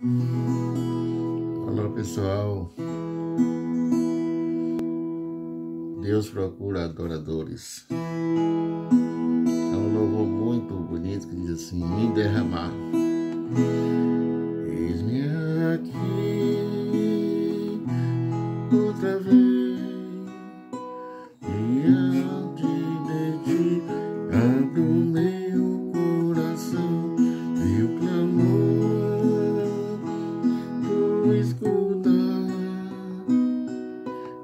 Olá pessoal, Deus procura adoradores. É um louvor muito bonito que diz assim: Me derramar.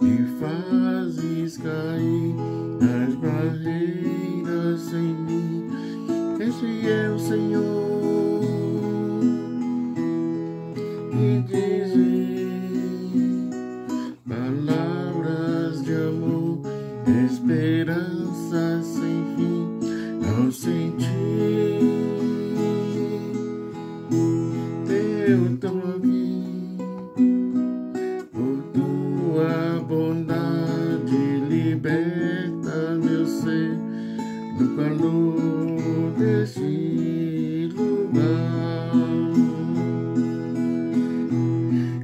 E fazes cair as barreiras em mim. Este é o Senhor e dizem palavras de amor, esperança sem fim ao sentir teu deste lugar.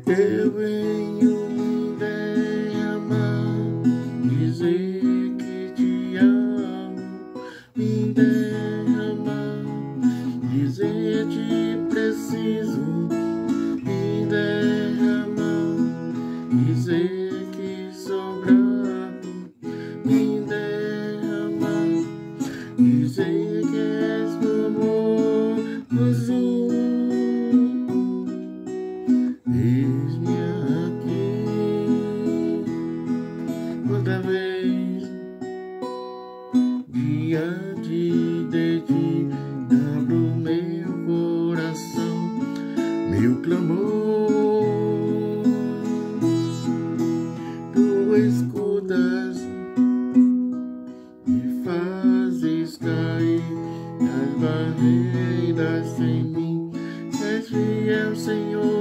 Eu outra vez diante de ti, abro meu coração, meu clamor. Tu escutas e fazes cair as barreiras em mim. És fiel, Senhor.